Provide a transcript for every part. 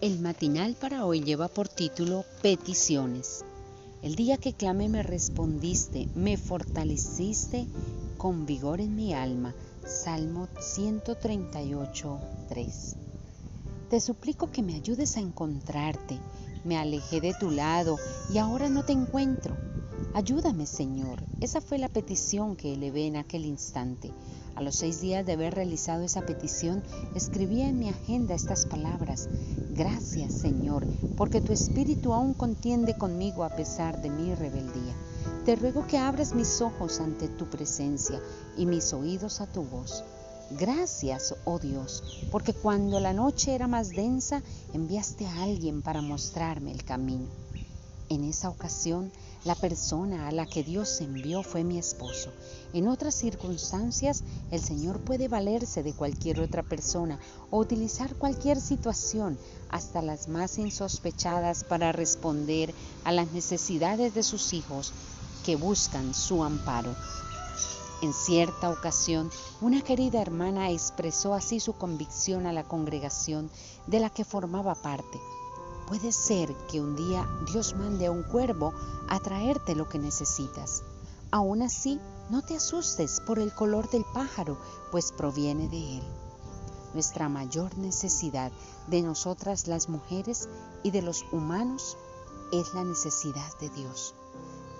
El matinal para hoy lleva por título Peticiones. El día que clamé me respondiste, me fortaleciste con vigor en mi alma. Salmo 138, 3. Te suplico que me ayudes a encontrarte. Me alejé de tu lado y ahora no te encuentro. Ayúdame, Señor. Esa fue la petición que elevé en aquel instante. A los seis días de haber realizado esa petición, escribí en mi agenda estas palabras. Gracias, Señor, porque tu espíritu aún contiende conmigo a pesar de mi rebeldía. Te ruego que abras mis ojos ante tu presencia y mis oídos a tu voz. Gracias, oh Dios, porque cuando la noche era más densa, enviaste a alguien para mostrarme el camino. En esa ocasión, la persona a la que Dios envió fue mi esposo. En otras circunstancias, el Señor puede valerse de cualquier otra persona o utilizar cualquier situación, hasta las más insospechadas, para responder a las necesidades de sus hijos que buscan su amparo. En cierta ocasión, una querida hermana expresó así su convicción a la congregación de la que formaba parte. Puede ser que un día Dios mande a un cuervo a traerte lo que necesitas. Aún así, no te asustes por el color del pájaro, pues proviene de él. Nuestra mayor necesidad de nosotras las mujeres y de los humanos es la necesidad de Dios.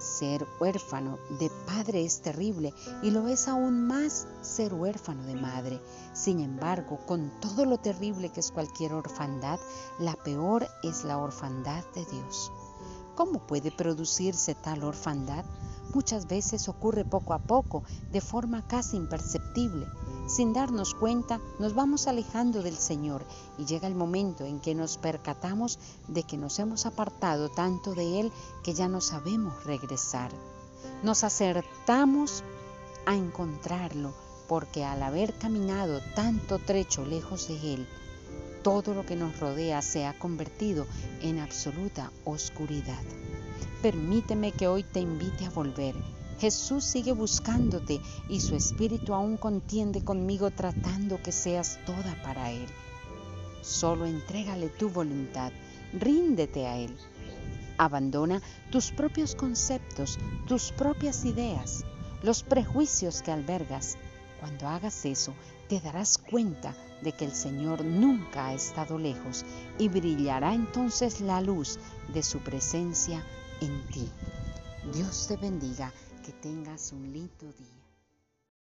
Ser huérfano de padre es terrible y lo es aún más ser huérfano de madre. Sin embargo, con todo lo terrible que es cualquier orfandad, la peor es la orfandad de Dios. ¿Cómo puede producirse tal orfandad? Muchas veces ocurre poco a poco, de forma casi imperceptible. Sin darnos cuenta, nos vamos alejando del Señor y llega el momento en que nos percatamos de que nos hemos apartado tanto de Él que ya no sabemos regresar. Nos acertamos a encontrarlo porque al haber caminado tanto trecho lejos de Él, todo lo que nos rodea se ha convertido en absoluta oscuridad. Permíteme que hoy te invite a volver Jesús sigue buscándote y su espíritu aún contiende conmigo tratando que seas toda para Él. Solo entrégale tu voluntad, ríndete a Él. Abandona tus propios conceptos, tus propias ideas, los prejuicios que albergas. Cuando hagas eso, te darás cuenta de que el Señor nunca ha estado lejos y brillará entonces la luz de su presencia en ti. Dios te bendiga que tengas un lindo día.